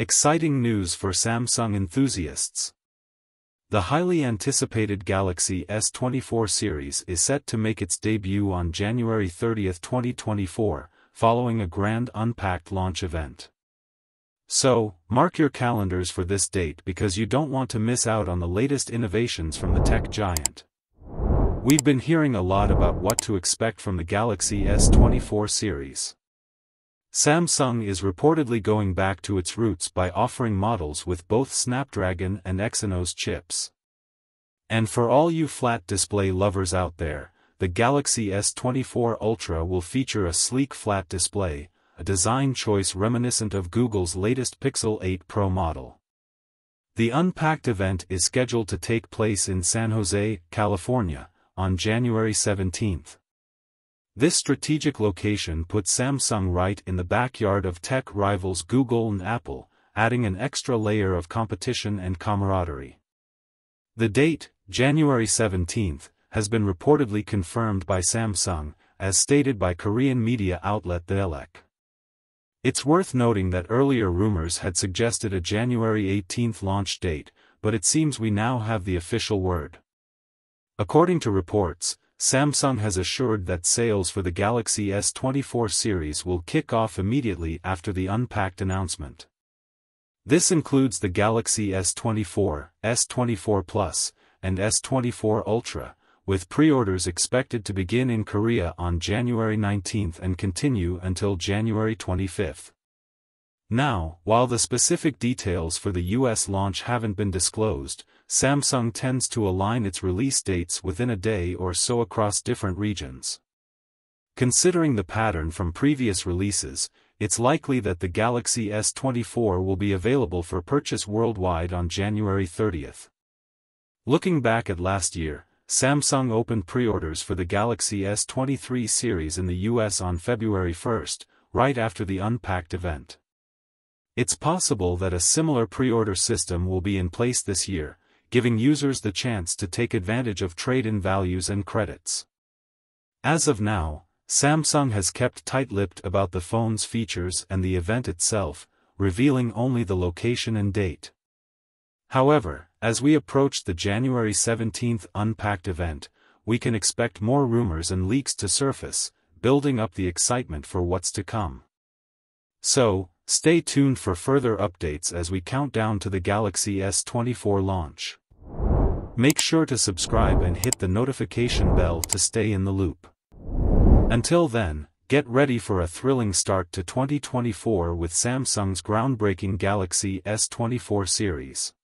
Exciting news for Samsung enthusiasts. The highly anticipated Galaxy S24 series is set to make its debut on January 30, 2024, following a grand Unpacked launch event. So, mark your calendars for this date because you don't want to miss out on the latest innovations from the tech giant. We've been hearing a lot about what to expect from the Galaxy S24 series. Samsung is reportedly going back to its roots by offering models with both Snapdragon and Exynos chips. And for all you flat display lovers out there, the Galaxy S24 Ultra will feature a sleek flat display, a design choice reminiscent of Google's latest Pixel 8 Pro model. The Unpacked event is scheduled to take place in San Jose, California, on January 17. This strategic location puts Samsung right in the backyard of tech rivals Google and Apple, adding an extra layer of competition and camaraderie. The date, January 17, has been reportedly confirmed by Samsung, as stated by Korean media outlet The Daelik. It's worth noting that earlier rumors had suggested a January 18 launch date, but it seems we now have the official word. According to reports, Samsung has assured that sales for the Galaxy S24 series will kick off immediately after the Unpacked announcement. This includes the Galaxy S24, S24 Plus, and S24 Ultra, with pre-orders expected to begin in Korea on January 19 and continue until January 25. Now, while the specific details for the US launch haven't been disclosed, Samsung tends to align its release dates within a day or so across different regions. Considering the pattern from previous releases, it's likely that the Galaxy S24 will be available for purchase worldwide on January 30. Looking back at last year, Samsung opened pre-orders for the Galaxy S23 series in the US on February 1, right after the Unpacked event. It's possible that a similar pre-order system will be in place this year, giving users the chance to take advantage of trade-in values and credits. As of now, Samsung has kept tight-lipped about the phone's features and the event itself, revealing only the location and date. However, as we approach the January 17 Unpacked event, we can expect more rumors and leaks to surface, building up the excitement for what's to come. So, Stay tuned for further updates as we count down to the Galaxy S24 launch. Make sure to subscribe and hit the notification bell to stay in the loop. Until then, get ready for a thrilling start to 2024 with Samsung's groundbreaking Galaxy S24 series.